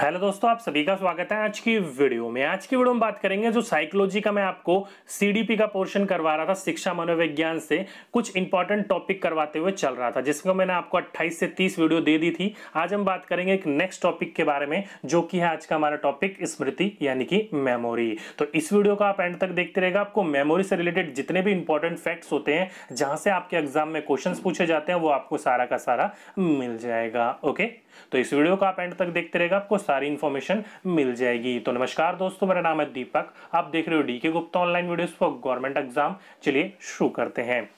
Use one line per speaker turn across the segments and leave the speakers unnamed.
Hello दोस्तों, आप सभी का स्वागत है आज की वीडियो में। आज की वीडियो में बात करेंगे जो साइकोलॉजी का मैं आपको सीडीपी का पोर्शन करवा रहा था, शिक्षा मनोविज्ञान से कुछ इंपॉर्टेंट टॉपिक करवाते हुए चल रहा था, जिसको मैंने आपको 28 से 30 वीडियो दे दी थी। आज हम बात करेंगे एक नेक्स्ट टॉपिक के बारे में, जो कि है आज का हमारा टॉपिक स्मृति, यानी कि मेमोरी तो इस वीडियो को आप एंड तक देखते रहेगा आपको मेमोरी से रिलेटेड जितने भी इंपॉर्टेंट फैक्ट्स होते हैं, जहाँ से आपके एग्ज़ाम में क्वेश्चन पूछे जाते हैं, वो आपको सारा का सारा मिल जाएगा ओके तो इस वीडियो को आप एंड तक देखते रहेगा आपको सारी इन्फॉर्मेशन मिल जाएगी। तो नमस्कार दोस्तों, मेरा नाम है दीपक। आप देख रहे हो DK Gupta online videos for government exam चलिए शुरू करते हैं।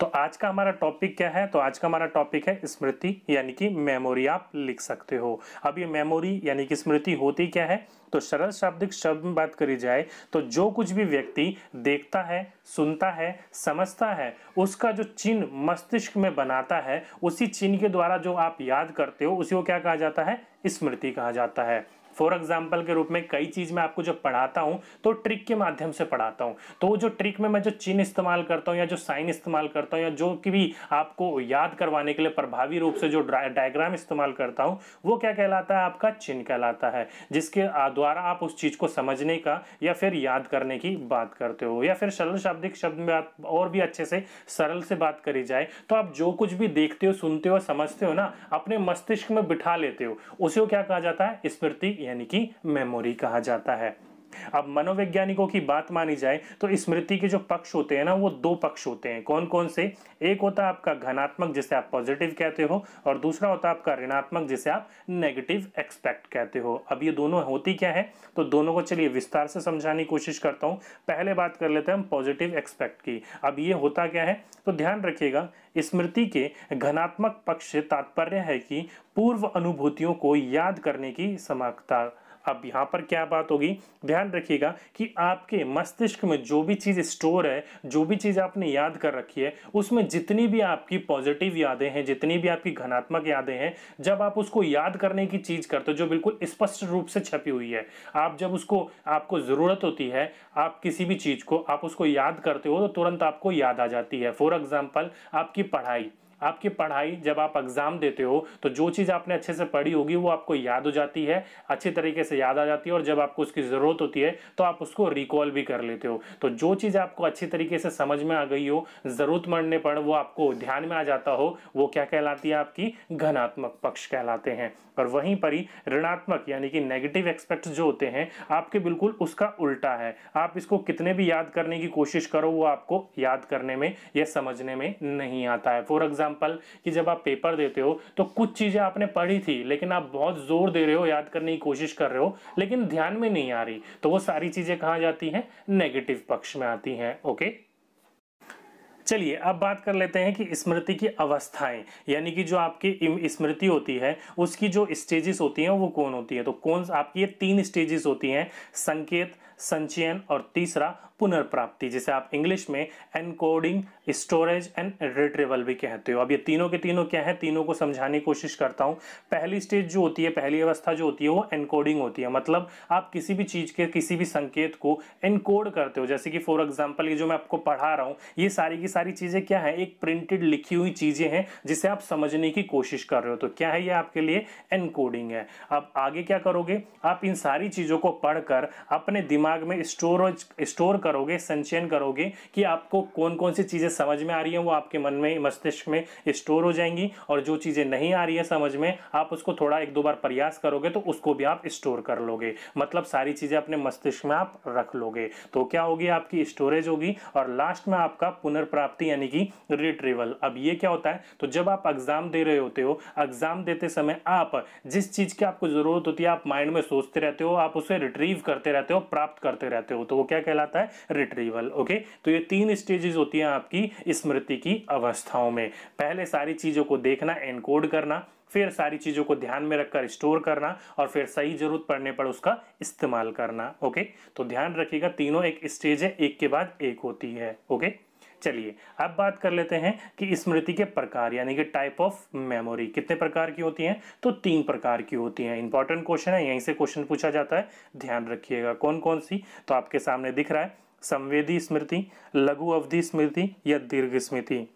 तो आज का हमारा टॉपिक क्या है? तो आज का हमारा टॉपिक है स्मृति, यानी कि मेमोरी आप लिख सकते हो। अब ये मेमोरी यानी कि स्मृति होती क्या है? तो सरल शाब्दिक शब्द में बात करी जाए तो जो कुछ भी व्यक्ति देखता है, सुनता है, समझता है, उसका जो चिन्ह मस्तिष्क में बनाता है, उसी चिन्ह के द्वारा जो आप याद करते हो, उसी को क्या कहा जाता है? स्मृति कहा जाता है। फॉर एग्ज़ाम्पल के रूप में कई चीज़ मैं आपको जब पढ़ाता हूँ तो ट्रिक के माध्यम से पढ़ाता हूँ। तो जो ट्रिक में मैं जो चिन्ह इस्तेमाल करता हूँ या जो साइन इस्तेमाल करता हूँ या जो कि भी आपको याद करवाने के लिए प्रभावी रूप से जो डायग्राम इस्तेमाल करता हूँ, वो क्या कहलाता है? आपका चिन्ह कहलाता है, जिसके द्वारा आप उस चीज़ को समझने का या फिर याद करने की बात करते हो। या फिर सरल शाब्दिक शब्द में आप और भी अच्छे से सरल से बात करी जाए तो आप जो कुछ भी देखते हो, सुनते हो समझते हो ना, अपने मस्तिष्क में बिठा लेते हो, उसे क्या कहा जाता है? स्मृति यानी कि मेमोरी कहा जाता है। अब मनोवैज्ञानिकों की बात मानी जाए तो स्मृति के जो पक्ष होते हैं ना, वो दो पक्ष होते हैं। कौन कौन से? एक होता है आपका घनात्मक, जिसे आप पॉजिटिव कहते हो, और दूसरा होता है आपका ऋणात्मक, जिसे आप नेगेटिव एक्सपेक्ट कहते हो। अब ये दोनों होती क्या है? तो दोनों को चलिए विस्तार से समझाने की कोशिश करता हूँ। पहले बात कर लेते हैं हम पॉजिटिव एक्सपेक्ट की। अब ये होता क्या है? तो ध्यान रखिएगा स्मृति के घनात्मक पक्ष से तात्पर्य है कि पूर्व अनुभूतियों को याद करने की समर्थता अब यहाँ पर क्या बात होगी? ध्यान रखिएगा कि आपके मस्तिष्क में जो भी चीज़ स्टोर है, जो भी चीज़ आपने याद कर रखी है, उसमें जितनी भी आपकी पॉजिटिव यादें हैं, जितनी भी आपकी घनात्मक यादें हैं, जब आप उसको याद करने की चीज़ करते हो, जो बिल्कुल स्पष्ट रूप से छपी हुई है, आप जब उसको, आपको ज़रूरत होती है, आप किसी भी चीज़ को, आप उसको याद करते हो तो तुरंत आपको याद आ जाती है। फॉर एग्ज़ाम्पल आपकी पढ़ाई। आपकी पढ़ाई जब आप एग्ज़ाम देते हो तो जो चीज़ आपने अच्छे से पढ़ी होगी, वो आपको याद हो जाती है, अच्छी तरीके से याद आ जाती है और जब आपको उसकी ज़रूरत होती है तो आप उसको रिकॉल भी कर लेते हो। तो जो चीज़ आपको अच्छी तरीके से समझ में आ गई हो ज़रूरत मरने पर वो आपको ध्यान में आ जाता हो, वो क्या कहलाती है आपकी? घनात्मक पक्ष कहलाते हैं। और वहीं पर ही ऋणात्मक यानी कि नेगेटिव एक्सपेक्ट जो होते हैं, आपके बिल्कुल उसका उल्टा है। आप इसको कितने भी याद करने की कोशिश करो, वो आपको याद करने में या समझने में नहीं आता है। फॉर एग्ज़ाम्पल एग्ज़ाम्पल कि जब आप पेपर देते हो तो कुछ चीज़ें आपने पढ़ी थी, लेकिन आप बहुत ज़ोर दे रहे हो, याद करने की कोशिश कर रहे हो, लेकिन ध्यान में नहीं आ रही तो वो सारी चीज़ें कहाँ जाती हैं? नेगेटिव पक्ष में आती हैं ओके चलिए, अब बात कर लेते हैं कि स्मृति की अवस्थाएँ, यानी कि जो आपकी स्मृति होती है, उसकी जो स्टेजेस होती हैं, वो कौन होती है? तो कौन, आपकी ये तीन स्टेजेस होती हैं, संकेत, संचयन और तीसरा पुनर्प्राप्ति, जिसे आप इंग्लिश में एनकोडिंग स्टोरेज एंड रिट्रीवल भी कहते हो। अब ये तीनों के तीनों क्या है? तीनों को समझाने की कोशिश करता हूँ। पहली स्टेज जो होती है, पहली अवस्था जो होती है, वो एनकोडिंग होती है। मतलब आप किसी भी चीज़ के, किसी भी संकेत को एनकोड करते हो। जैसे कि फॉर एग्ज़ाम्पल ये जो मैं आपको पढ़ा रहा हूँ, ये सारी की सारी चीज़ें क्या है? एक प्रिंटेड लिखी हुई चीज़ें हैं, जिसे आप समझने की कोशिश कर रहे हो। तो क्या है ये आपके लिए एनकोडिंग है? अब आगे क्या करोगे? आप इन सारी चीज़ों को पढ़कर अपने दिमाग में स्टोरेज स्टोर करोगे, संचयन करोगे कि आपको कौन कौन सी चीज़ें समझ में आ रही हैं, वो आपके मन में, मस्तिष्क में स्टोर हो जाएँगी और जो चीज़ें नहीं आ रही है समझ में, आप उसको थोड़ा एक दो बार प्रयास करोगे तो उसको भी आप स्टोर कर लोगे। मतलब सारी चीज़ें अपने मस्तिष्क में आप रख लोगे। तो क्या होगी, आपकी स्टोरेज होगी और लास्ट में आपका पुनर्प्राप्ति यानी कि रिट्रीवल अब ये क्या होता है तो जब आप एग्ज़ाम दे रहे होते हो एग्ज़ाम देते समय आप जिस चीज़ की आपको ज़रूरत होती है, आप माइंड में सोचते रहते हो, आप उसे रिट्रीव करते रहते हो, प्राप्त करते रहते हो तो वो क्या कहलाता है रिट्रीवल ओके तो ये तीन स्टेजेस होती हैं आपकी स्मृति की अवस्थाओं में। पहले सारी चीज़ों को देखना एनकोड करना, फिर सारी चीज़ों को ध्यान में रखकर स्टोर करना और फिर सही ज़रूरत पड़ने पर उसका इस्तेमाल करना ओके तो ध्यान रखिएगा, तीनों एक स्टेज है, एक के बाद एक होती है ओके चलिए, अब बात कर लेते हैं कि स्मृति के प्रकार, यानी कि टाइप ऑफ़ मेमोरी कितने प्रकार की होती हैं? तो तीन प्रकार की होती हैं। इंपॉर्टेंट क्वेश्चन है, यहीं से क्वेश्चन पूछा जाता है। ध्यान रखिएगा कौन कौन सी? तो आपके सामने दिख रहा है संवेदी स्मृति लघु अवधि स्मृति या दीर्घ स्मृति।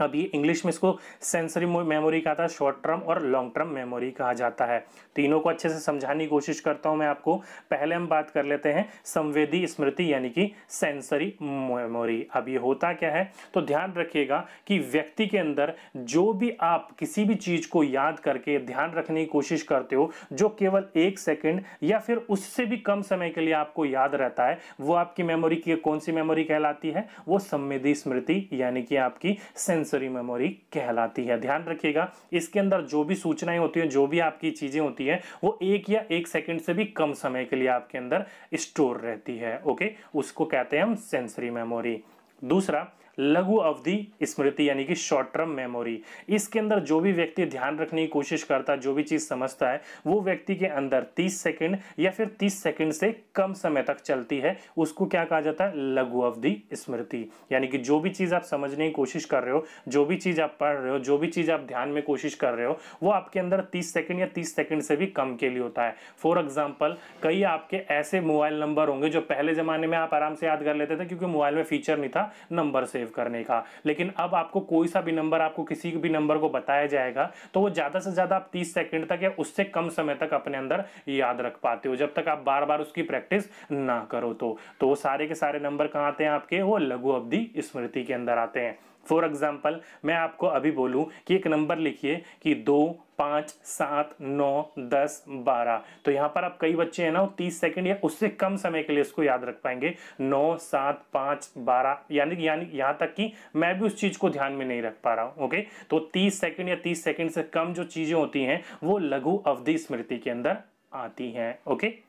ये इंग्लिश में इसको सेंसरी मेमोरी कहा था शॉर्ट टर्म और लॉन्ग टर्म मेमोरी कहा जाता है। तीनों को अच्छे से समझाने की कोशिश करता हूँ मैं आपको। पहले हम बात कर लेते हैं संवेदी स्मृति, यानी कि सेंसरी मेमोरी अब ये होता क्या है? तो ध्यान रखिएगा कि व्यक्ति के अंदर जो भी आप किसी भी चीज़ को याद करके ध्यान रखने की कोशिश करते हो, जो केवल एक सेकेंड या फिर उससे भी कम समय के लिए आपको याद रहता है, वो आपकी मेमोरी की कौन सी मेमोरी कहलाती है? वो संवेदी स्मृति, यानी कि आपकी सेंस सेंसरी मेमोरी कहलाती है। ध्यान रखिएगा, इसके अंदर जो भी सूचनाएँ होती हैं, जो भी आपकी चीज़ें होती हैं, वो एक या एक सेकंड से भी कम समय के लिए आपके अंदर स्टोर रहती है ओके उसको कहते हैं हम सेंसरी मेमोरी दूसरा लघु अवधि स्मृति यानी कि शॉर्ट टर्म मेमोरी इसके अंदर जो भी व्यक्ति ध्यान रखने की कोशिश करता है, जो भी चीज़ समझता है, वो व्यक्ति के अंदर 30 सेकंड या फिर 30 सेकंड से कम समय तक चलती है। उसको क्या कहा जाता है? लघु अवधि स्मृति। यानी कि जो भी चीज़ आप समझने की कोशिश कर रहे हो, जो भी चीज़ आप पढ़ रहे हो, जो भी चीज़ आप ध्यान में कोशिश कर रहे हो, वो आपके अंदर तीस सेकेंड या तीस सेकेंड से भी कम के लिए होता है। फॉर एग्ज़ाम्पल कई आपके ऐसे मोबाइल नंबर होंगे जो पहले जमाने में आप आराम से याद कर लेते थे, क्योंकि मोबाइल में फीचर नहीं था नंबर सेव सेव करने का। लेकिन अब आपको कोई सा भी नंबर आपको किसी भी नंबर को बताया जाएगा तो वो ज़्यादा से ज़्यादा आप तीस सेकंड तक या उससे कम समय तक अपने अंदर याद रख पाते हो, जब तक आप बार बार उसकी प्रैक्टिस ना करो तो। तो वो सारे के सारे नंबर कहाँ आते हैं आपके? वो लघु अवधि स्मृति के अंदर आते हैं। फॉर एग्ज़ाम्पल मैं आपको अभी बोलूँ कि एक नंबर लिखिए कि दो पाँच, सात, नौ, दस, बारह। तो यहाँ पर आप कई बच्चे हैं ना तीस सेकेंड या उससे कम समय के लिए इसको याद रख पाएँगे। नौ, सात, पाँच, बारह, यानी यानी यहाँ तक कि मैं भी उस चीज़ को ध्यान में नहीं रख पा रहा हूँ, ओके? तो तीस सेकेंड या तीस सेकेंड से कम जो चीज़ें होती हैं, वो लघु अवधि स्मृति के अंदर आती हैं, ओके?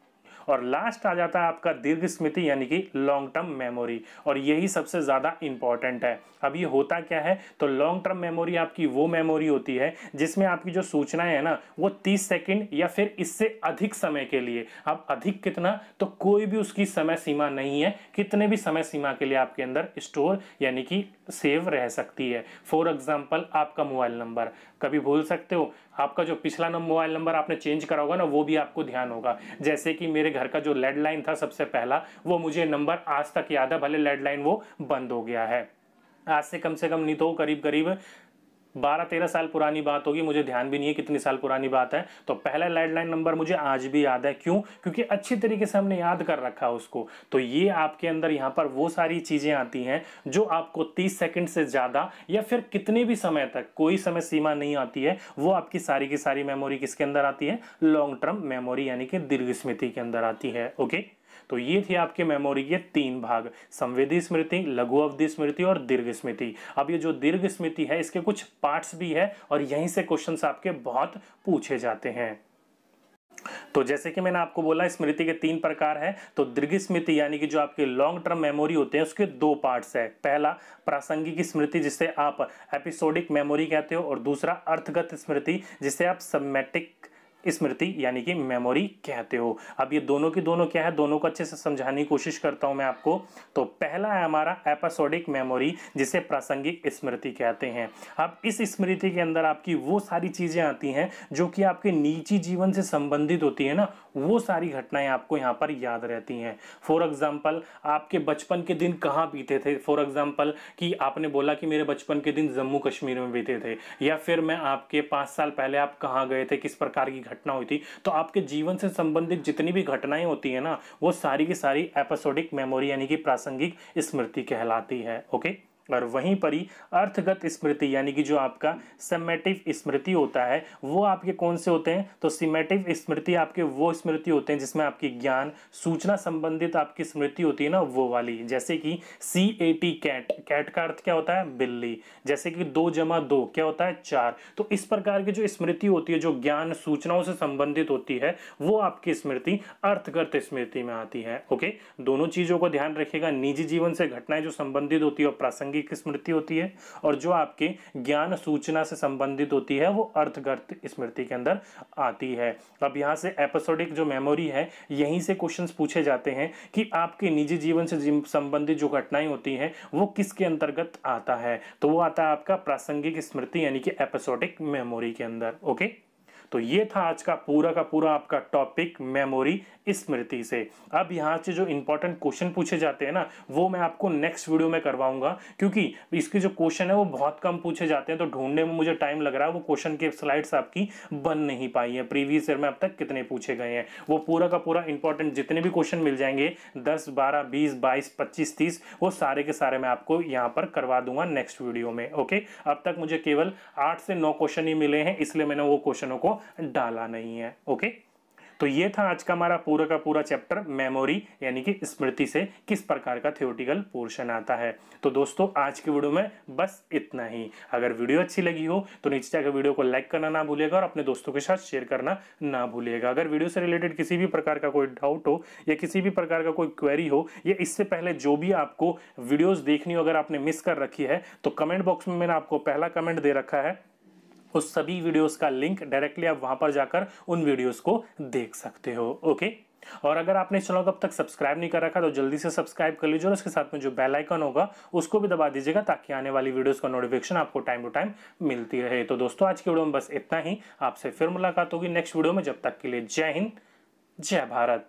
और लास्ट आ जाता है आपका दीर्घ स्मृति, यानी कि लॉन्ग टर्म मेमोरी और यही सबसे ज़्यादा इंपॉर्टेंट है। अब ये होता क्या है? तो लॉन्ग टर्म मेमोरी आपकी वो मेमोरी होती है, जिसमें आपकी जो सूचनाएँ है ना, वो तीस सेकेंड या फिर इससे अधिक समय के लिए। अब अधिक कितना? तो कोई भी उसकी समय सीमा नहीं है। कितने भी समय सीमा के लिए आपके अंदर स्टोर यानी कि सेव रह सकती है। फॉर एग्ज़ाम्पल आपका मोबाइल नंबर कभी भूल सकते हो। आपका जो पिछला नंबर मोबाइल नंबर आपने चेंज करा होगा ना, वो भी आपको ध्यान होगा। जैसे कि मेरे घर का जो लैंडलाइन था सबसे पहला, वो मुझे नंबर आज तक याद है, भले लैंडलाइन वो बंद हो गया है। आज से कम से कम नहीं तो करीब करीब बारह तेरह साल पुरानी बात होगी, मुझे ध्यान भी नहीं है कितनी साल पुरानी बात है। तो पहला लैंडलाइन नंबर मुझे आज भी याद है। क्यों? क्योंकि अच्छी तरीके से हमने याद कर रखा उसको। तो ये आपके अंदर यहाँ पर वो सारी चीज़ें आती हैं जो आपको तीस सेकंड से ज़्यादा या फिर कितने भी समय तक, कोई समय सीमा नहीं आती है, वो आपकी सारी की सारी मेमोरी किसके अंदर आती है? लॉन्ग टर्म मेमोरी यानी कि दीर्घ स्मृति के अंदर आती है। ओके तो ये थी आपके मेमोरी के तीन भाग, संवेदी स्मृति, लघु अवधि स्मृति और दीर्घ स्मृति। अब ये जो दीर्घ स्मृति है, इसके कुछ पार्ट्स भी है और यहीं से क्वेश्चन आपके बहुत पूछे जाते हैं। तो जैसे कि मैंने आपको बोला, स्मृति के तीन प्रकार है। तो दीर्घ स्मृति यानी कि जो आपके लॉन्ग टर्म मेमोरी होते हैं, उसके दो पार्ट्स है। पहला, प्रासंगिक स्मृति, जिसे आप एपिसोडिक मेमोरी कहते हो, और दूसरा, अर्थगत स्मृति, जिसे आप सबमेटिक स्मृति यानी कि मेमोरी कहते हो। अब ये दोनों की दोनों क्या है? दोनों को अच्छे से समझाने की कोशिश करता हूँ मैं आपको। तो पहला है हमारा एपिसोडिक मेमोरी जिसे प्रासंगिक स्मृति कहते हैं। अब इस स्मृति के अंदर आपकी वो सारी चीज़ें आती हैं जो कि आपके निजी जीवन से संबंधित होती है ना वो सारी घटनाएँ आपको यहाँ पर याद रहती हैं। फॉर एग्ज़ाम्पल आपके बचपन के दिन कहाँ बीते थे? फॉर एग्ज़ाम्पल कि आपने बोला कि मेरे बचपन के दिन जम्मू कश्मीर में बीते थे, या फिर मैं आपके पाँच साल पहले आप कहाँ गए थे, किस प्रकार की घटना हुई थी तो आपके जीवन से संबंधित जितनी भी घटनाएँ होती है ना, वो सारी की सारी एपिसोडिक मेमोरी यानी कि प्रासंगिक स्मृति कहलाती है ओके और वहीं पर ही अर्थगत स्मृति, यानी कि जो आपका सेमेटिव स्मृति होता है, वो आपके कौन से होते हैं? तो सिमेटिव स्मृति आपके वो स्मृति होते हैं जिसमें आपकी ज्ञान, सूचना संबंधित आपकी स्मृति होती है ना, वो वाली। जैसे कि C A T cat cat का अर्थ क्या होता है? बिल्ली। जैसे कि दो जमा दो, क्या होता है? चार। तो इस प्रकार की जो स्मृति होती है, जो ज्ञान, सूचनाओं से संबंधित होती है, वो आपकी स्मृति, अर्थगत स्मृति में आती है। ओके? दोनों चीज़ों को ध्यान रखिएगा। निजी जीवन से घटनाएँ जो संबंधित होती है और प्रासंगिक की स्मृति होती है और जो आपके ज्ञान सूचना से संबंधित होती है, वो अर्थगत स्मृति के अंदर आती है। अब यहाँ से एपिसोडिक जो मेमोरी है, यहीं से क्वेश्चन पूछे जाते हैं कि आपके निजी जीवन से संबंधित जो घटनाएँ होती हैं, वो किसके अंतर्गत आता है? तो वो आता है आपका प्रासंगिक स्मृति, यानी कि एपिसोडिक मेमोरी के अंदर ओके तो ये था आज का पूरा का पूरा आपका टॉपिक मेमोरी स्मृति से। अब यहाँ से जो इंपॉर्टेंट क्वेश्चन पूछे जाते हैं ना, वो मैं आपको नेक्स्ट वीडियो में करवाऊँगा, क्योंकि इसके जो क्वेश्चन है, वो बहुत कम पूछे जाते हैं तो ढूँढने में मुझे टाइम लग रहा है, वो क्वेश्चन के स्लाइड्स आपकी बन नहीं पाई है। प्रीवियस ईयर में अब तक कितने पूछे गए हैं? वो पूरा का पूरा इंपॉर्टेंट जितने भी क्वेश्चन मिल जाएँगे, दस, बारह, बीस, बाईस, पच्चीस, तीस, वो सारे के सारे मैं आपको यहाँ पर करवा दूँगा नेक्स्ट वीडियो में ओके अब तक मुझे केवल आठ से नौ क्वेश्चन ही मिले हैं, इसलिए मैंने वो क्वेश्चनों को डाला नहीं है, ओके? तो ये था आज का हमारा पूरा का पूरा चैप्टर मेमोरी यानी कि स्मृति से किस प्रकार का थियोटिकल पोर्शन आता है। तो दोस्तों, आज की वीडियो में बस इतना ही। अगर वीडियो अच्छी लगी हो तो नीचे जाकर वीडियो को लाइक करना ना भूलिएगा और अपने दोस्तों के साथ शेयर करना ना भूलिएगा। अगर वीडियो से रिलेटेड किसी भी प्रकार का कोई डाउट हो, या किसी भी प्रकार का कोई क्वेरी हो, या इससे पहले जो भी आपको वीडियोज़ देखनी हो अगर आपने मिस कर रखी है तो कमेंट बॉक्स में मैंने आपको पहला कमेंट दे रखा है उस सभी वीडियोस का लिंक डायरेक्टली आप वहाँ पर जाकर उन वीडियोस को देख सकते हो ओके और अगर आपने चैनल को अब तक सब्सक्राइब नहीं कर रखा तो जल्दी से सब्सक्राइब कर लीजिए और उसके साथ में जो बेल आइकन होगा, उसको भी दबा दीजिएगा ताकि आने वाली वीडियोस का नोटिफिकेशन आपको टाइम टू टाइम मिलती रहे। तो दोस्तों, आज की वीडियो में बस इतना ही। आपसे फिर मुलाकात होगी नेक्स्ट वीडियो में। जब तक के लिए जय हिंद, जय भारत।